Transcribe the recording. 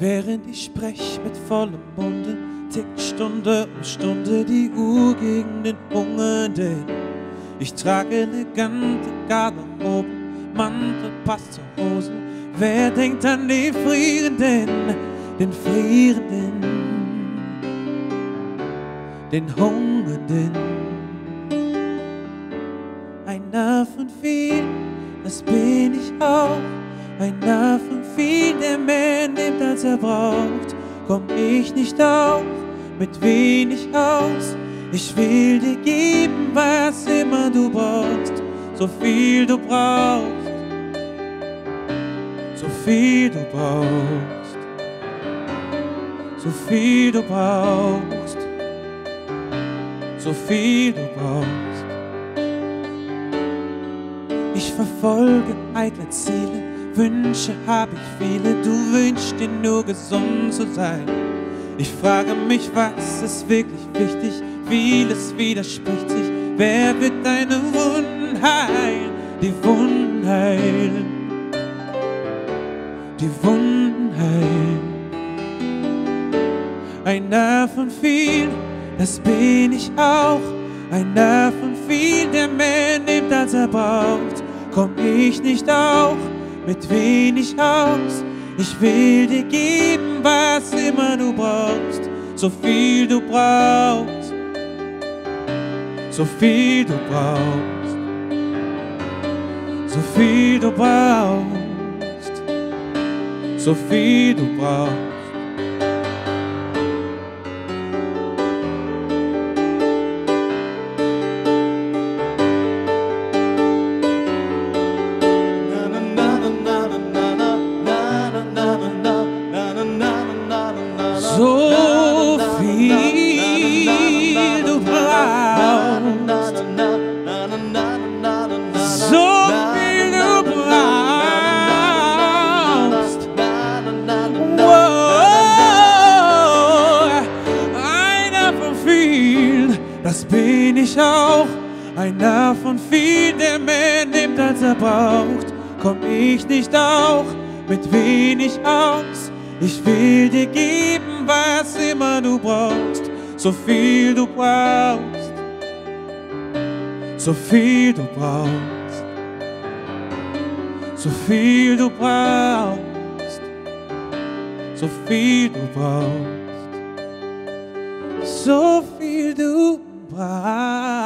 Während ich sprech mit vollem Munde, tickt Stunde um Stunde die Uhr gegen den Hungernden. Ich trage elegante Garderobe, Mantel passt zur Hose. Wer denkt an den Frierenden, den Frierenden, den Hungernden? Einer von vielen, das bin ich auch. Einer von vielen, mehr nimmt, als er braucht. Komm ich nicht auf, mit wenig aus. Ich will dir geben, was immer du brauchst, so viel du brauchst, so viel du brauchst, so viel du brauchst, so viel du brauchst. Ich verfolge eitle Ziele, Wünsche habe ich viele, du wünschst dir nur gesund zu sein. Ich frage mich, was ist wirklich wichtig? Vieles widerspricht sich. Wer wird deine Wunden heilen? Die Wunden heilen. Die Wunden heilen. Einer von vielen, das bin ich auch. Einer von vielen, der mehr nimmt, als er braucht. Komm ich nicht auch mit wenig aus? Ich will dir geben, was immer du brauchst, so viel du brauchst, so viel du brauchst, so viel du brauchst, so viel du brauchst. Das bin ich auch. Einer von vielen, der mehr nimmt, als er braucht. Komm ich nicht auch mit wenig aus? Ich will dir geben, was immer du brauchst, so viel du brauchst, so viel du brauchst, so viel du brauchst, so viel du brauchst, so viel du brauchst. Pai.